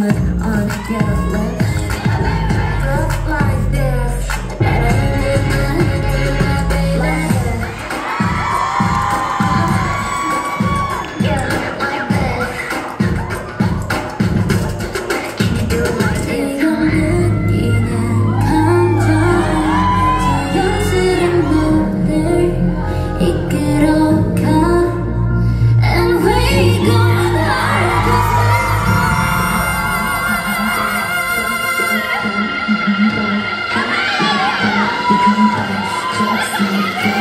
the You come back, just like that.